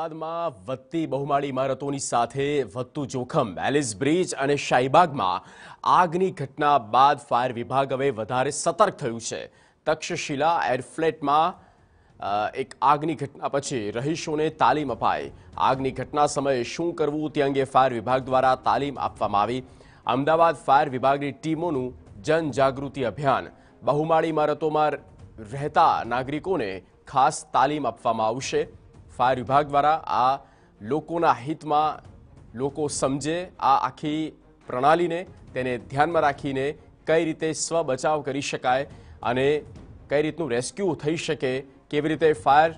અમદાવાદમાં વધતી બહુમાળી ઇમારતોની સાથે વધતું જોખમ, એલિસ બ્રિજ અને શાહીબાગમાં આગની ઘટના બાદ ફાયર વિભાગ હવે વધારે સતર્ક થયું છે. તક્ષશિલા એરફ્લેટમાં એક આગની ઘટના પછી રહીશોને તાલીમ અપાઈ. આગની ઘટના સમયે શું કરવું તે અંગે ફાયર વિભાગ દ્વારા તાલીમ આપવામાં આવી. અમદાવાદ ફાયર વિભાગની ટીમોનું જનજાગૃતિ અભિયાન. બહુમાળી ઇમારતોમાં રહેતા નાગરિકોને ખાસ તાલીમ આપવામાં આવશે. ફાયર વિભાગ દ્વારા આ લોકોના હિતમાં લોકો સમજે આ આખી પ્રણાલીને તેને ધ્યાનમાં રાખીને કઈ રીતે સ્વ બચાવ કરી શકાય અને કઈ રીતનું રેસ્ક્યુ થઈ શકે, કેવી રીતે ફાયર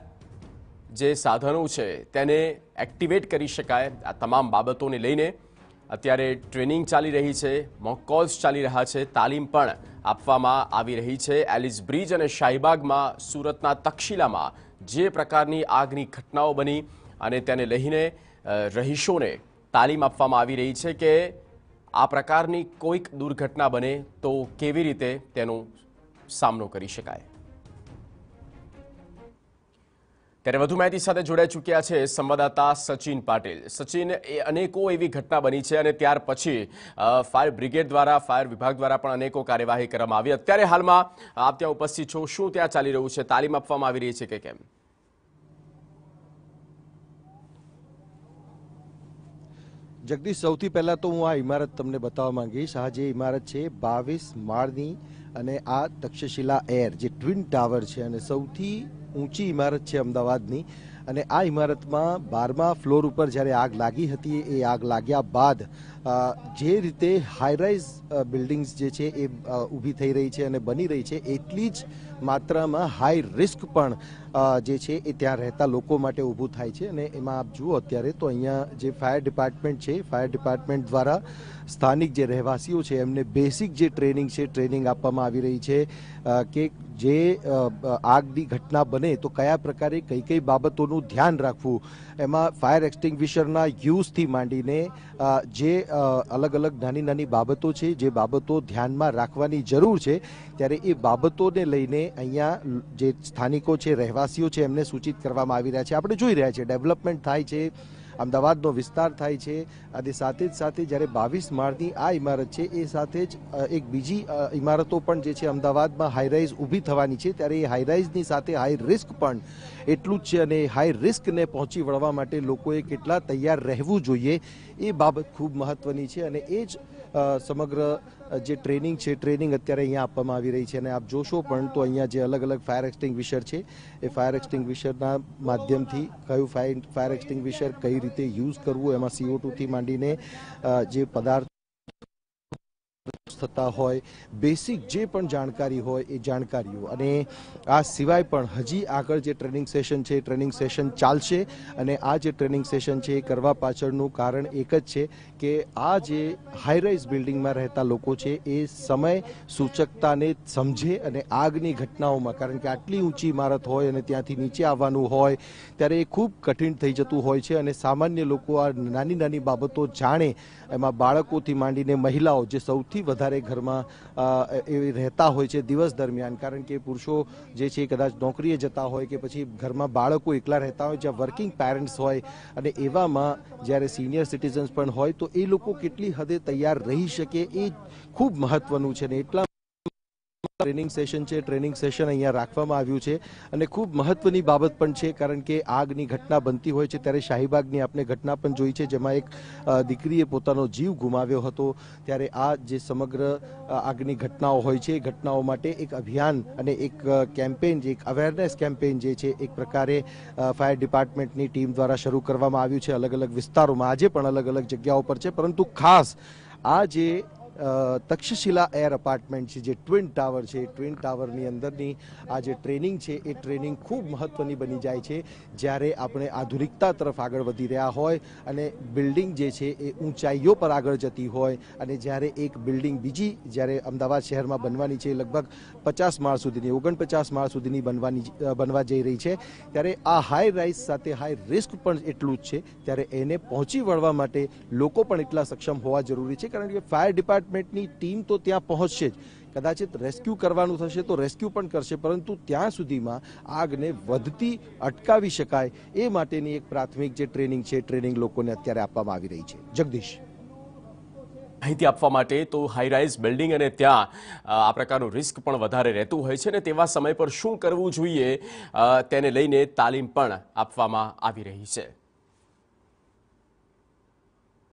જે સાધનો છે તેને એક્ટિવેટ કરી શકાય, આ તમામ બાબતોને લઈને અત્યારે ટ્રેનિંગ ચાલી રહી છે, મોક કોલ્સ ચાલી રહ્યા છે, તાલીમ પણ આપવામાં આવી રહી છે. એલિસ બ્રિજ અને શાહીબાગમાં સુરતના તક્ષશિલામાં જે પ્રકારની આગની ઘટનાઓ બની અને તેને લઈને રહીશોને તાલીમ આપવામાં આવી રહી છે કે આ પ્રકારની કોઈક દુર્ઘટના બને તો કેવી રીતે તેનો સામનો કરી શકાય. ત્યારે વધુ માહિતી સાથે જોડાઈ ચૂક્યા છે સંવાદદાતા સચિન પાટીલ. સચિન, એ અનેકો એવી ઘટના બની છે અને ત્યાર પછી ફાયર બ્રિગેડ દ્વારા, ફાયર વિભાગ દ્વારા પણ અનેકો કાર્યવાહી કરવામાં આવી. અત્યારે હાલમાં આપ ત્યાં ઉપસ્થિત છો, શું ત્યાં ચાલી રહ્યું છે? તાલીમ આપવામાં આવી રહી છે કે કેમ? જગદીશ, સૌથી પહેલાં તો હું આ ઇમારત તમને બતાવવા માંગીશ. આ જે ઇમારત છે બાવીસ માળની અને આ તક્ષશિલા એર, જે ટ્વિન ટાવર છે અને સૌથી ઊંચી ઇમારત છે અમદાવાદની, અને આ ઇમારતમાં બારમા ફ્લોર ઉપર જ્યારે આગ લાગી હતી, એ આગ લાગ્યા બાદ જે રીતે હાઈરાઇઝ બિલ્ડિંગ્સ જે છે એ ઊભી થઈ રહી છે અને બની રહી છે, એટલી જ માત્રામાં હાઈ રિસ્ક પણ જે છે એ ત્યાં રહેતા લોકો માટે ઊભું થાય છે. અને એમાં આપ જુઓ અત્યારે તો અહીંયા જે ફાયર ડિપાર્ટમેન્ટ છે ફાયર ડિપાર્ટમેન્ટ દ્વારા સ્થાનિક જે રહેવાસીઓ છે, એમને બેસિક જે ટ્રેનિંગ છે ટ્રેનિંગ આપવામાં આવી રહી છે કે જે આગની ઘટના બને તો કયા પ્રકારે કઈ કઈ બાબતોનું ધ્યાન રાખવું. એમાં ફાયર એક્સટિંગ્વિશરના યુઝથી માંડીને જે અલગ અલગ નાની નાની બાબતો છે, જે બાબતો ધ્યાનમાં રાખવાની જરૂર છે, ત્યારે એ બાબતોને લઈને અહીંયા જે સ્થાનિકો છે, રહેવાસીઓ છે, એમને સૂચિત કરવામાં આવી રહ્યા છે. આપણે જોઈ રહ્યા છીએ, ડેવલપમેન્ટ થાય છે અમદાવાદનો વિસ્તાર થાય છે. અને સાથે જ સાથે જ્યારે બાવીસ માળની આ ઇમારત છે, એ સાથે જ એક બીજી ઇમારતો પણ જે છે અમદાવાદમાં હાઈરાઇઝ ઊભી થવાની છે. ત્યારે એ હાઈરાઇઝની સાથે હાઈ રિસ્ક પણ એટલું જ છે અને હાઈ રિસ્કને પહોંચી વળવા માટે લોકોએ કેટલા તૈયાર રહેવું જોઈએ એ બાબત ખૂબ મહત્વની છે. અને એ જ સમગ્ર જે ટ્રેનિંગ છે, ટ્રેનિંગ અત્યારે અહીંયા આપવામાં આવી રહી છે. અને આપ જોશો પણ તો અહીંયા જે અલગ અલગ ફાયર એક્સટિંગ્વિશર છે, એ ફાયર એક્સટિંગ્વિશરના માધ્યમથી કયું ફાયર ફાયર એક્સટિંગ્વિશર કઈ રીતે યુઝ કરવું એમાં સીઓ ટુથી માંડીને જે પદાર્થ થતા હોય, બેસિક જે પણ જાણકારી હોય એ જાણકારીઓ. અને આ સિવાય પણ હજી આગળ જે ટ્રેનિંગ સેશન છે, ટ્રેનિંગ સેશન ચાલશે અને આ જે ટ્રેનિંગ સેશન છે એ કરવા પાછળનું કારણ એક જ છે કે આ જે હાઈરાઇઝ બિલ્ડિંગમાં રહેતા લોકો છે એ સમય સૂચકતાને સમજે અને આગની ઘટનાઓમાં, કારણ કે આટલી ઊંચી ઇમારત હોય અને ત્યાંથી નીચે આવવાનું હોય, ત્યારે એ ખૂબ કઠિન થઈ જતું હોય છે અને સામાન્ય લોકો આ નાની નાની બાબતો જાણે એમાં બાળકોથી માંડીને મહિલાઓ જે સૌથી વધારે ઘરમાં અ, એ રહેતા હોય છે દિવસ દરમિયાન. કારણ કે પુરુષો જે છે કદાચ નોકરીએ જતા હોય કે પછી ઘરમાં બાળકો એકલા રહેતા હોય જ્યાં વર્કિંગ પેરેન્ટ્સ હોય અને એવામાં જ્યારે સિનિયર સિટીઝન્સ પણ હોય તો એ લોકો કેટલી હદે તૈયાર રહી શકે એ ખૂબ મહત્વનું છે ને એટલા ટ્રેનિંગ સેશન છે, ટ્રેનિંગ સેશન અહીંયા રાખવામાં આવ્યું છે. અને ખૂબ મહત્વની બાબત પણ છે, કારણ કે આગની ઘટના બનતી હોય છે, ત્યારે શાહીબાગની આપણે ઘટના પણ જોઈ છે, જેમાં એક દીકરીએ પોતાનો જીવ ગુમાવ્યો હતો. ત્યારે આ જે સમગ્ર આગની ઘટનાઓ હોય છે ઘટનાઓ માટે એક અભિયાન અને એક કેમ્પેન જે એક અવેરનેસ કેમ્પેન જે છે, એક પ્રકારે ફાયર ડિપાર્ટમેન્ટની ટીમ દ્વારા શરૂ કરવામાં આવ્યું છે અલગ અલગ વિસ્તારોમાં. આજે પણ અલગ અલગ જગ્યાઓ પર છે, પરંતુ ખાસ આ જે તક્ષશિલા એર અપાર્ટમેન્ટ છે, જે ટ્વિન ટાવર છે. ટ્વિન ટાવરની અંદરની આ જે ટ્રેનિંગ છે, એ ટ્રેનિંગ ખૂબ મહત્વની બની જાય છે. જ્યારે આપણે આધુનિકતા તરફ આગળ વધી રહ્યા હોય અને બિલ્ડિંગ જે છે, એ ઊંચાઈઓ પર આગળ જતી હોય અને જ્યારે એક બિલ્ડિંગ બીજી જ્યારે અમદાવાદ શહેરમાં બનવાની છે, લગભગ પચાસ માળ સુધીની, ઓગણપચાસ માળ સુધીની બનવાની બનવા જઈ રહી છે, ત્યારે આ હાઈ રાઇઝ સાથે હાઈ રિસ્ક પણ એટલું જ છે. ત્યારે એને પહોંચી વળવા માટે લોકો પણ એટલા સક્ષમ હોવા જરૂરી છે, કારણ કે ફાયર ડિપાર્ટમેન્ટની ટીમ તો ત્યાં પહોંચશે જ. કદાચિત રેસ્ક્યુ કરવાનું થશે તો રેસ્ક્યુ પણ કરશે, પરંતુ ત્યાં સુધીમાં આગને વધતી અટકાવી શકાય એ માટેની એક પ્રાથમિક જે ટ્રેનિંગ છે ટ્રેનિંગ લોકોને અત્યારે આપવામાં આવી રહી છે. જગદીશ. માહિતી આપવા માટે તો હાઈરાઇઝ બિલ્ડિંગ અને ત્યાં આ પ્રકારનું રિસ્ક પણ વધારે રહેતું હોય છે ને તેવા સમય પર શું કરવું જોઈએ તેને લઈને તાલીમ પણ આપવામાં આવી રહી છે.